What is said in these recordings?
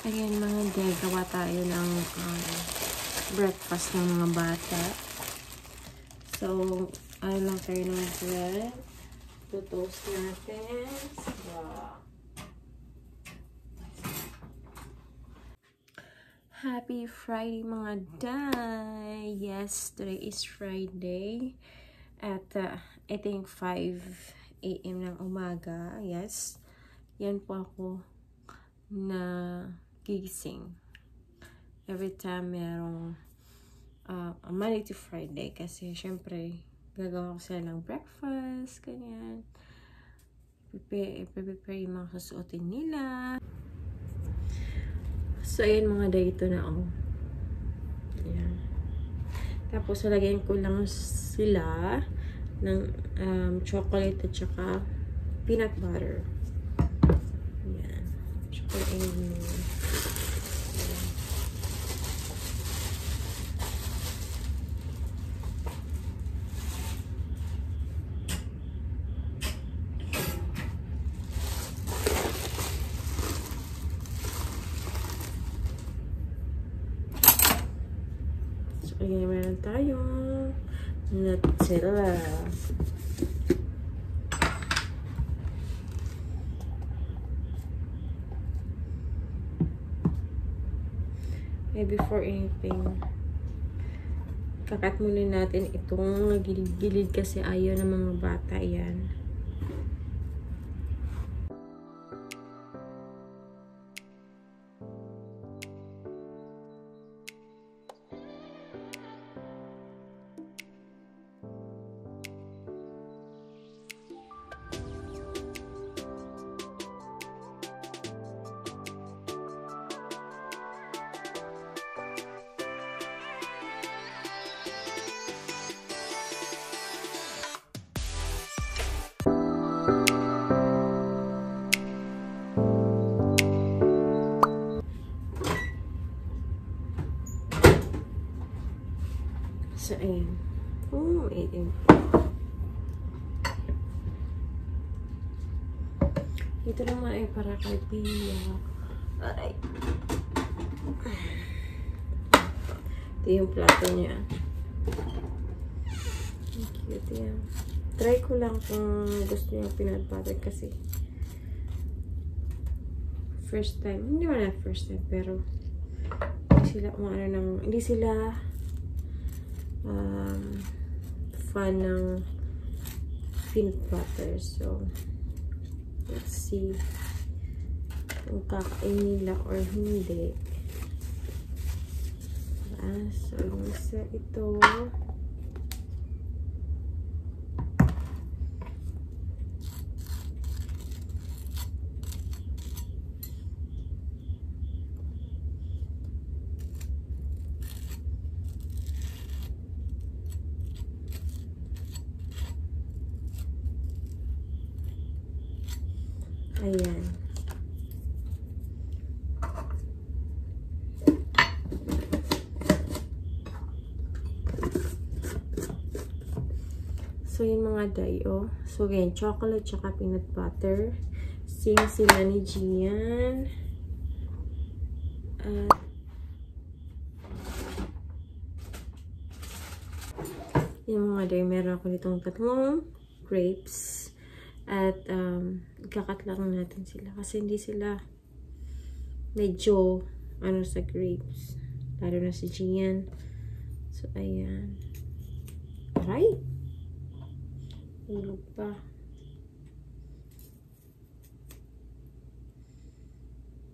Ayan mga day, gawa tayo ng um, breakfast ng mga bata. So, ano lang tayo ng bread. Tutoast natin. Wow. Happy Friday mga day! Yes, today is Friday. At uh, I think 5 a.m. ng umaga. Yes. Yan po ako na gising. Every time merong uh, Monday to Friday kasi syempre gagawa ko sila ng breakfast, ganyan. Prepare, prepare yung mga susuotin nila. So, ayan mga day ito na oh. Ayan. Tapos, lalagyan ko lang sila ng um, chocolate at saka peanut butter. Ayan. Chocolate and So, ayan, meron tayong Nutella. Before anything, kakat muna natin itong gilid-gilid kasi ayaw ng mga bata yan. Ito naman ay para kay Pia. Aray. Ito yung plato niya. Ang cute yan. Try ko lang kung gusto niya peanut kasi first time. Hindi mo na first time, pero hindi sila umano ng, hindi sila um, fan ng peanut butter. So, let's see kung kakain nila or hindi. Ah, so, isa ito. Ayan. So, yung mga day. So, again, chocolate tsaka peanut butter. Same sila ni Gian. At, yung mga day, meron ako nitong tatlong grapes. At, um, ikakat lang natin sila. Kasi hindi sila medyo, ano, sa grapes. Lalo na si Gian. So, ayan. Aray! Hulog pa.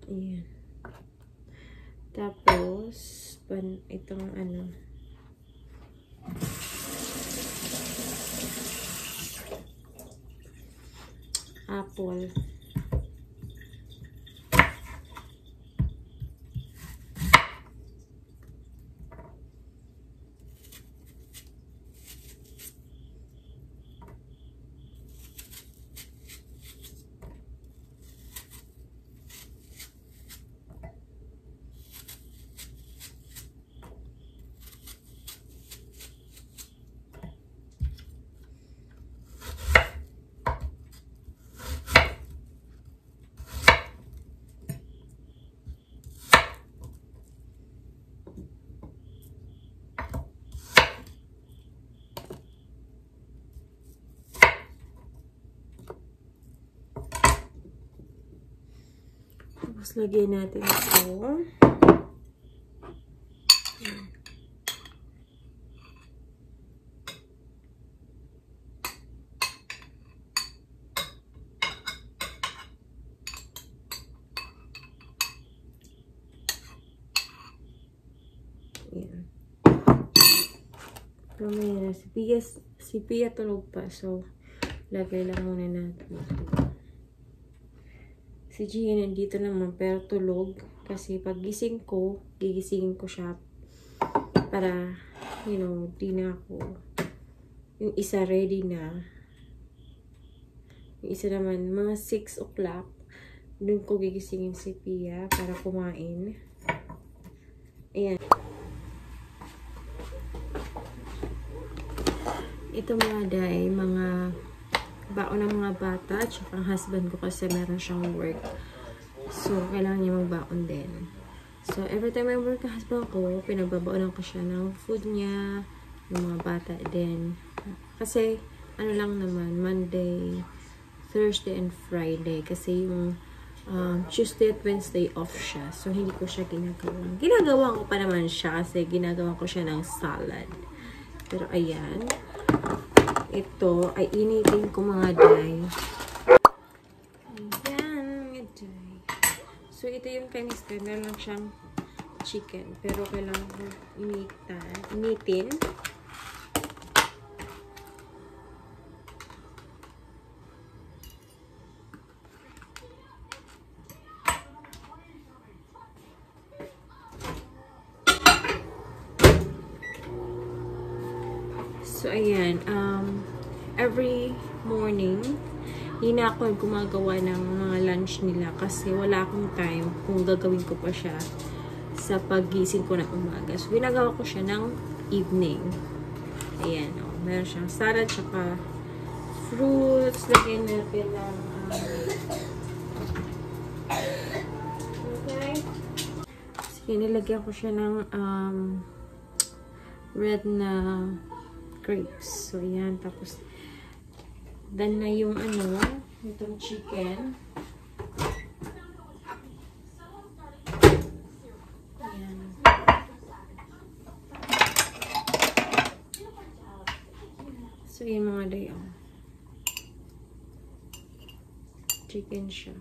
Ayan. Tapos, pan, itong ano, apple. Tapos, lagyan natin ito. Ayan. Mamaya na. Si Pia, si Pia tulog pa. So, lagay lang muna natin ito. Si Gia nandito naman pero tulog. Kasi pag gising ko, gigisingin ko siya para, you know, di na ako yung isa ready na. Yung isa naman, mga 6 o'clock, dun ko gigisingin si Pia para kumain. Ayan. Ito mga day, mga baon ng mga bata, at ang husband ko kasi meron siyang work. So, kailangan niya magbaon din. So, every time I work ang husband ko, pinagbabaonan ko siya ng food niya, ng mga bata din. Kasi, ano lang naman, Monday, Thursday, and Friday. Kasi yung um, Tuesday at Wednesday off siya. So, hindi ko siya ginagawa. Ginagawa ko pa naman siya kasi ginagawa ko siya ng salad. Pero, ayan. Ito ay initin ko mga day. Ayan, mga day. So, ito yung Mr. Meron siyang chicken. Pero kailangan ko initan, initin. So, hindi na ako gumagawa ng mga lunch nila kasi wala akong time kung gagawin ko pa siya sa pagising ko ng umaga. So, ginagawa ko siya ng evening. Ayan, oh. Meron siyang salad, tsaka fruits. Lagyan natin ng um, okay. Sige, ko siya ng um, red na grapes. So, yan. Tapos, dan na yung ano, itong chicken. So, yung mga day, oh. Chicken siya.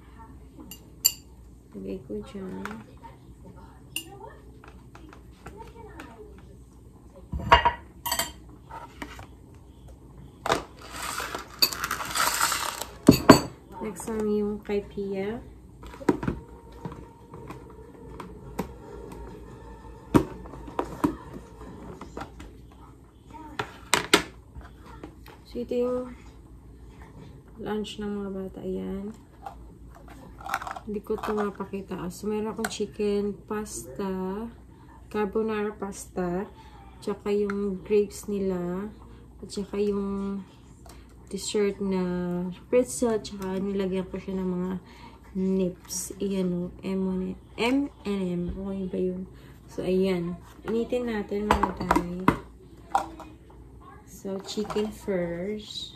Lagay ko dyan. Time yung kay Pia. So, ito yung lunch ng mga bata. Ayan. Hindi ko ito mapakita. So, meron akong chicken, pasta, carbonara pasta, tsaka yung grapes nila, at tsaka yung dessert na pretzel, tsaka nilagyan ko siya ng mga nips. Ayan o, M&M. M&M. Okay ba yun? So, ayan. Initin natin mga tay. So, chicken first.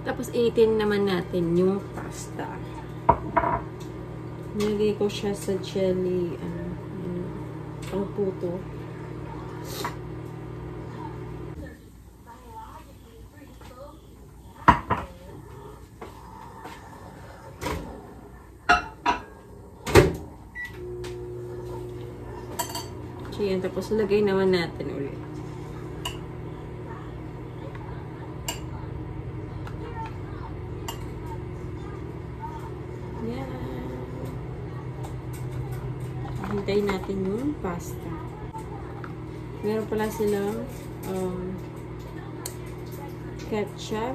Tapos, initin naman natin yung pasta. Nilagay ko siya sa jelly, ano, ano, pang puto. So, yan. Tapos, lagay naman natin ulit. Yan. Hintayin natin yung pasta. Meron pala silang um, ketchup.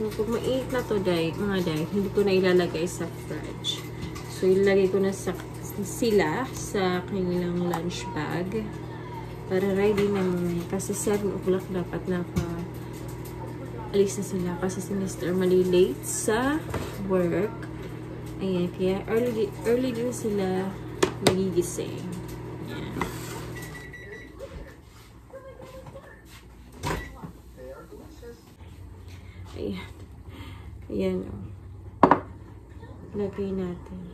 So, kung mainit na to, day, mga day, hindi ko na ilalagay sa fridge. So, ilalagay ko na sa sila sa kanilang lunch bag para ready na muna. Kasi 7 o'clock dapat naka alis na sila kasi si Mr. malilate sa work. Ayan, kaya early, early din sila nagigising. Ayan. Ayan. Ayan. oh. Lagay natin.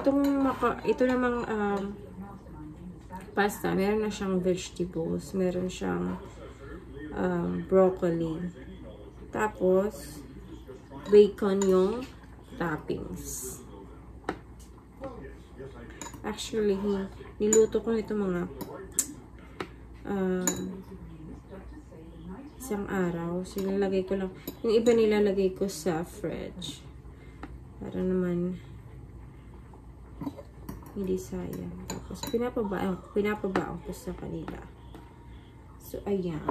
Itong maka, ito namang um, pasta, meron na siyang vegetables, meron siyang um, broccoli. Tapos, bacon yung toppings. Actually, niluto ko nito mga um, isang araw. So, nilalagay ko lang. Yung iba nilalagay ko sa fridge. Para naman hindi sayang. Tapos, pinapabaan, pinapabaan ko sa kanila. So, ayan.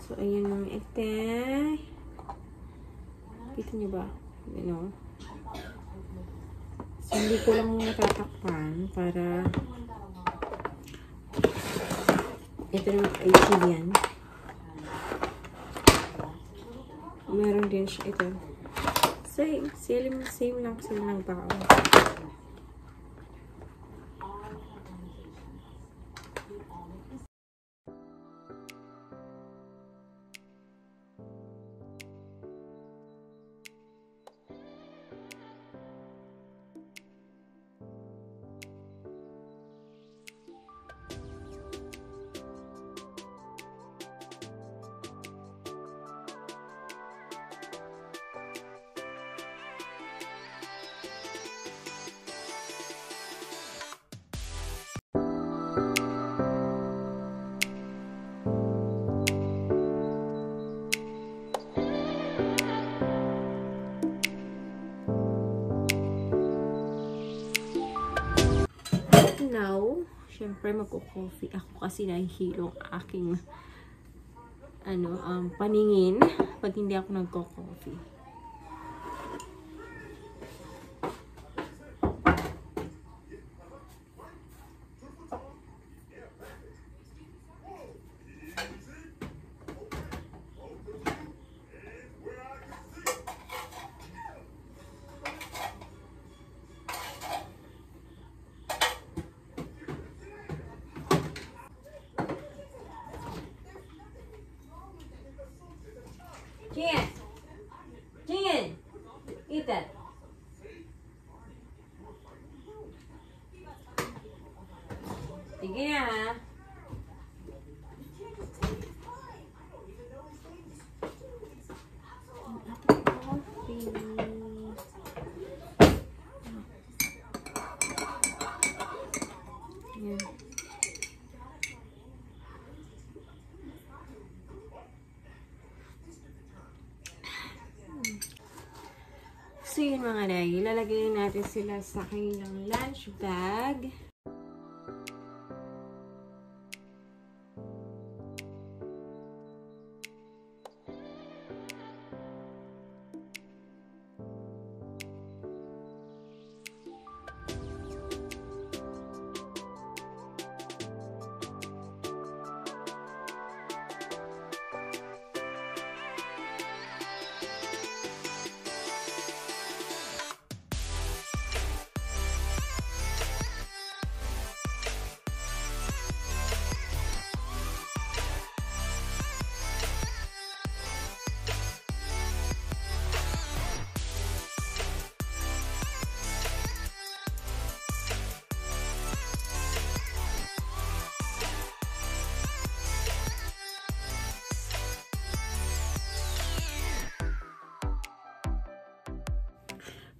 So, ayan mga ete. Kita nyo ba? You know? So, hindi ko lang muna para ito naman ay Chilean. Meron din siya ito. Same. Same, same lang sila ng bao. Now, syempre magko-coffee ako kasi nahihilo ang aking ano, um, paningin pag hindi ako nagko-coffee. Yan. So yun mga day, ilalagay natin sila sa kanilang lunch bag.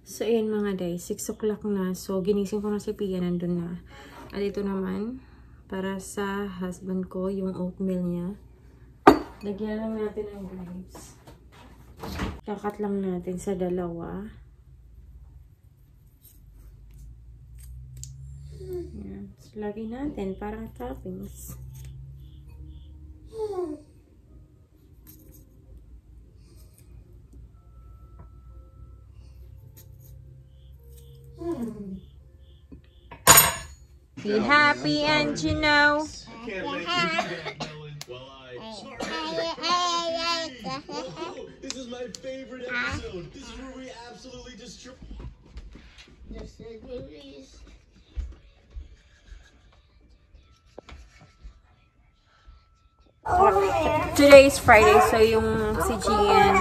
So, ayan mga day, 6 o'clock na. So, ginising ko na si Pia, nandun na. At ito naman, para sa husband ko, yung oatmeal niya. Lagyan lang natin ng grapes. Kakat lang natin sa dalawa. Ayan. So, lagay natin, parang toppings. Be happy and you know can't make you do that, Melon. Well, I. Whoa, this is my favorite episode. This is where we absolutely destroy. Today is Friday, so yung si Gian,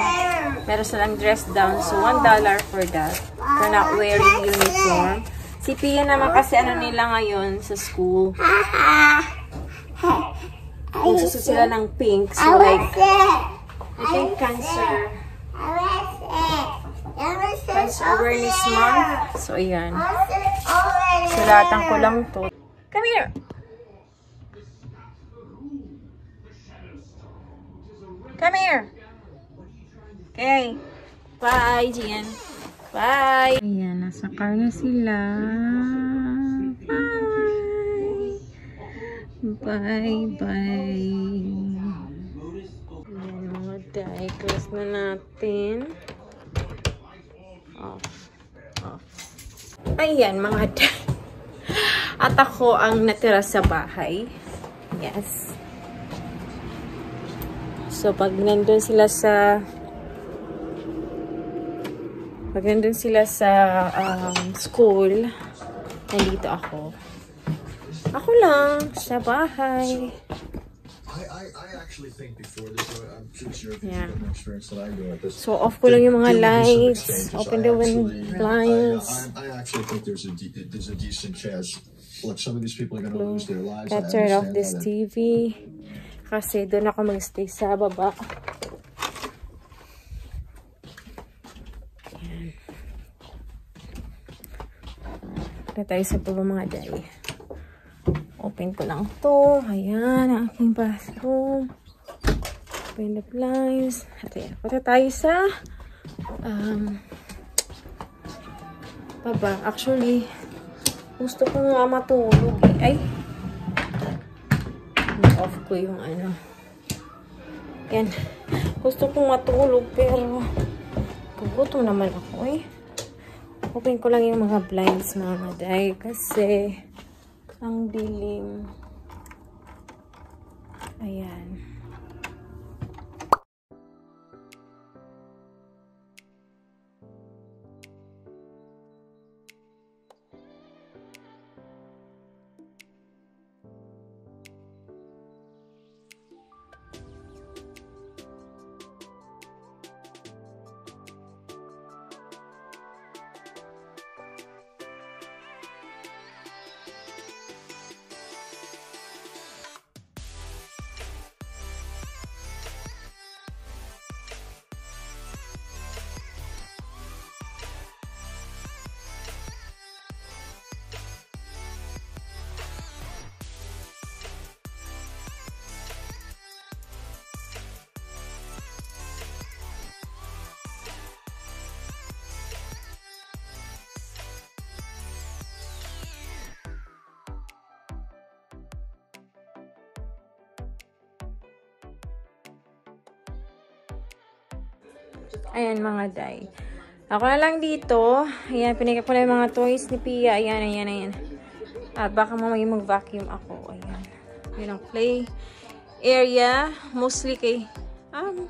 meron silang dress down. So, $1 for that. For not wearing uniform. Si Pia naman kasi ano nila ngayon sa school. Magsusuot sila ng pink. So, like, I think cancer. Cancer Awareness Month. So, ayan. Sulatan ko lang to. Come here! Come here! Okay. Bye, Gian. Bye! Ayan, nasa car na sila. Bye! Bye, bye. Ayan, mga day. Close na natin. Off. Off. Ayan, mga day. At ako ang natira sa bahay. Yes. So, pag nandun sila sa pag nandun sila sa um, school, nandito ako. Ako lang, sa bahay. Yeah. So, off ko lang yung mga lights. Open the wind blinds. I, actually think there's a there's a decent chance. Look, some of these people are to lose their lives. Gotta I turn off this. TV. Kasi doon ako magstay sa baba. Punta tayo sa baba mga day. Open ko lang to. Ayan, ang aking bathroom. Open the blinds. At ayan, punta tayo sa um, baba. Actually, gusto ko nga matulog eh. Ay, off ko yung ano. Yan. Gusto kong matulog pero gugutom naman ako eh. Open ko lang yung mga blinds mga day kasi ang dilim. Ayan. Ayan mga day. Ako na lang dito. Ayan, pinigay ko na yung mga toys ni Pia. Ayan, ayan, ayan. At baka mamaya mag-vacuum ako. Ayan. Yun ang play area. Mostly kay... Um,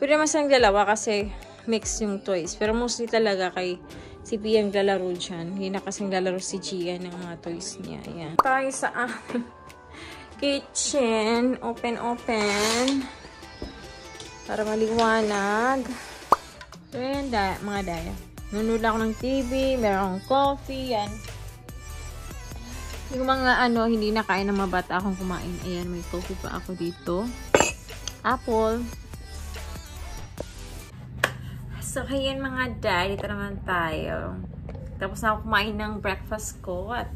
pwede naman silang dalawa kasi mix yung toys. Pero mostly talaga kay si Pia ang lalaro dyan. Hindi na kasing lalaro si Gia ng mga toys niya. Ayan. Tayo sa aming kitchen. Open, open. Para maliwanag. So, yan, da mga daya. Nanood ako ng TV, meron coffee, yan. Yung mga ano, hindi na kaya ng mga bata akong kumain. Ayan, may coffee pa ako dito. Apple. So, ayan mga day, dito naman tayo. Tapos na ako kumain ng breakfast ko at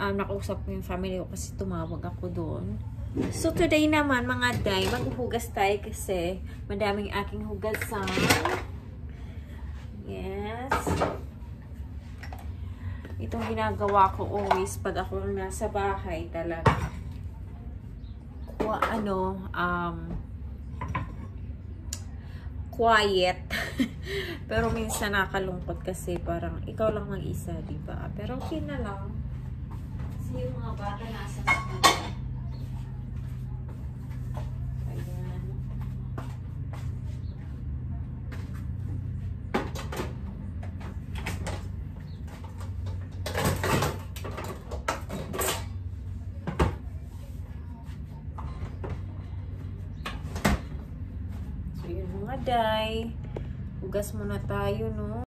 um, nakausap ko yung family ko kasi tumawag ako doon. So, today naman, mga day, maghuhugas tayo kasi madaming aking hugasan. Yes. Itong ginagawa ko always pag ako nasa bahay talaga. Kuha, ano, um, quiet. Pero minsan nakalungkot kasi parang ikaw lang mag-isa, di ba? Pero okay na lang. Kasi yung mga bata nasa school. mga day. Hugas muna tayo, no?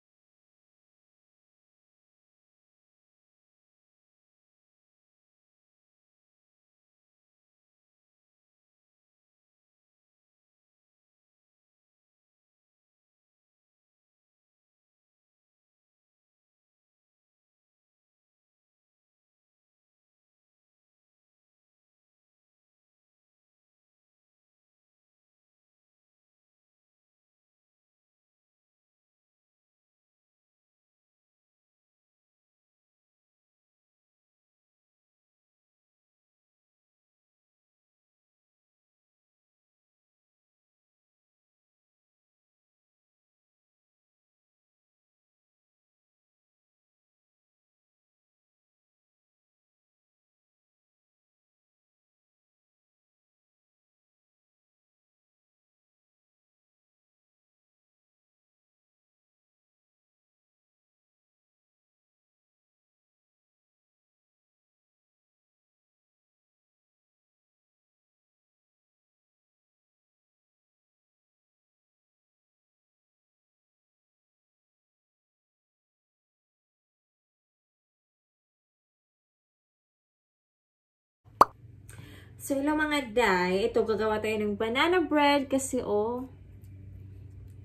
So, hello mga day. Ito, gagawa tayo ng banana bread kasi, oh,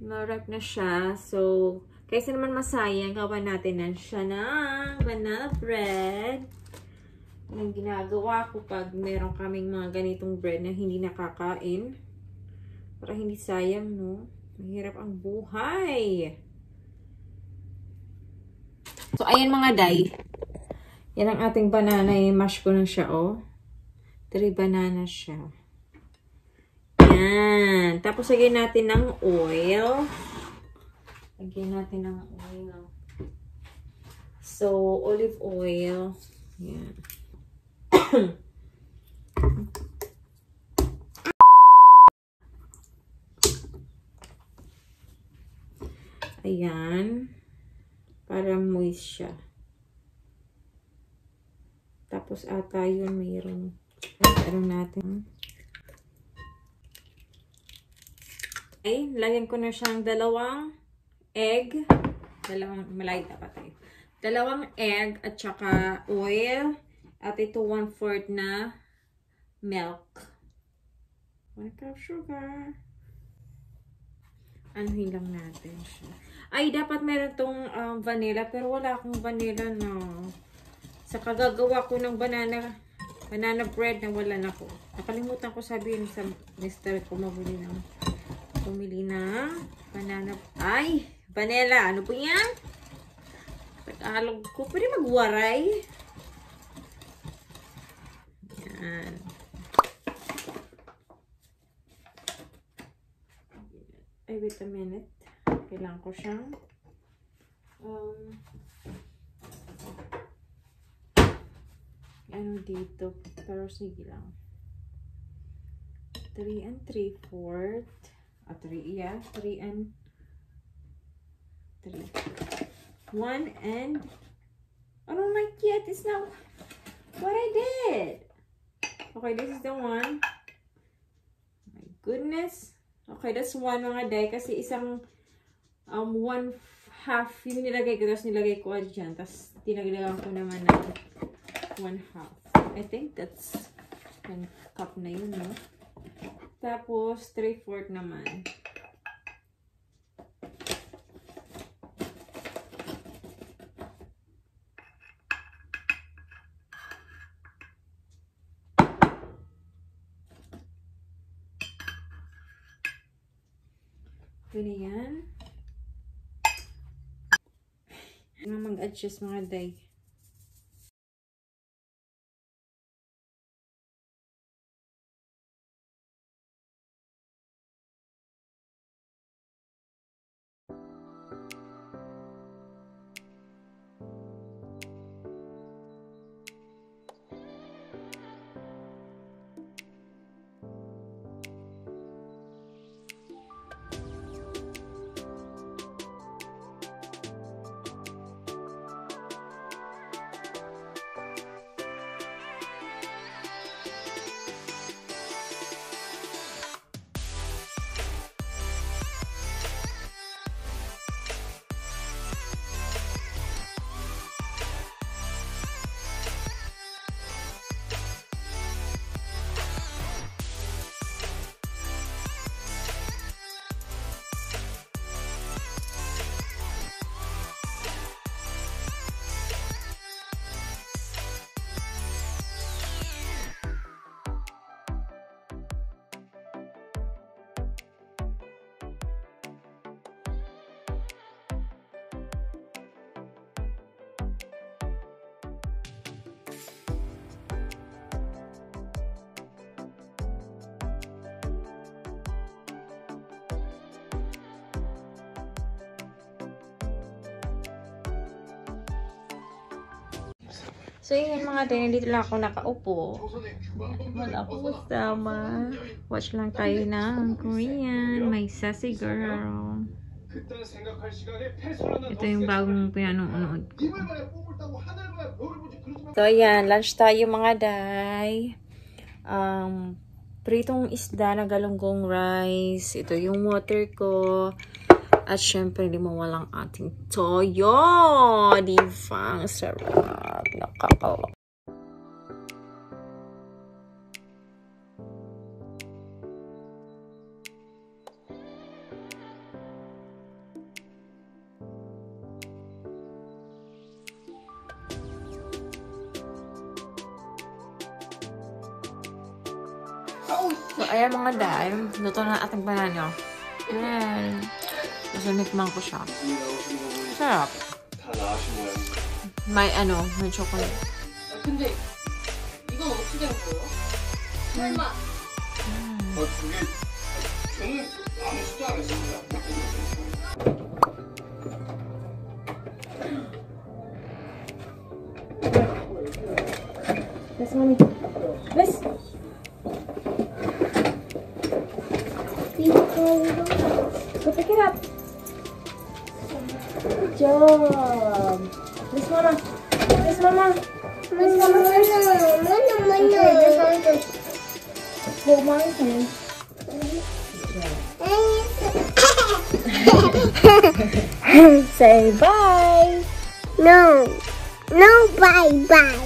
na-wrap na siya. So, kaysa naman masayang, gawa natin na siya ng banana bread. Yung ginagawa ko pag meron kaming mga ganitong bread na hindi nakakain. Para hindi sayang, no? Mahirap ang buhay. So, ayan mga day. Yan ang ating banana. I-mash ko na siya, oh. Three banana siya. Yan. Tapos, lagyan natin ng oil. Lagyan natin ng oil. So, olive oil. Yan. Ayan. Para moist siya. Tapos ata yun mayroong ano natin. Okay, lagyan ko na siyang dalawang egg. Dalawang, malay dapat tayo. Dalawang egg at saka oil. At ito one-fourth na milk. One cup sugar. Anuhin lang natin siya. Ay, dapat meron tong um, vanilla. Pero wala akong vanilla na. Sa kagagawa ko ng banana banana bread na wala na ko. Nakalimutan ko sabihin sa mister ko mabuli ng bumili ng banana ay vanilla. Ano po yan? Tagalog ko. Pwede magwaray? Yan. Ay wait a minute. Kailangan ko siyang um ano dito. Pero sige lang. 3 and 3 fourth. Ah, 3, yeah. 3 and 3. 1 and Oh my god, it's not what I did. Okay, this is the one. My goodness. Okay, that's one mga day. Kasi isang um, one half yung nilagay ko. Tapos nilagay ko dyan. Tapos tinagdagan ko naman ng one half. I think that's one cup na yun, no? Tapos, three-fourth naman. Ito na yan. mag-adjust mga day. So, yun mga tayo, nandito lang ako nakaupo. Wala ako kasama. Watch lang tayo ng Korean. May sassy girl. Ito yung bagong pinanonood ko. So, ayan. Lunch tayo mga day. Um, pritong isda na galunggong rice. Ito yung water ko. At syempre, hindi mawalang ating toyo. Diba? Ang sarap. Nakakalaw. So, ayan mga dahil. Luto na ating banana. Ayan. Gusto nikman ko siya. Sarap. 다 나으신 거야. May ano, may chocolate. 아, 근데 이건 어떻게 한 거예요? 설마 아 그게 저는 아무것도 안 했습니다. Yes, mommy. Yes. Go Goes. Hold mine for me. Say bye. No. No, bye bye.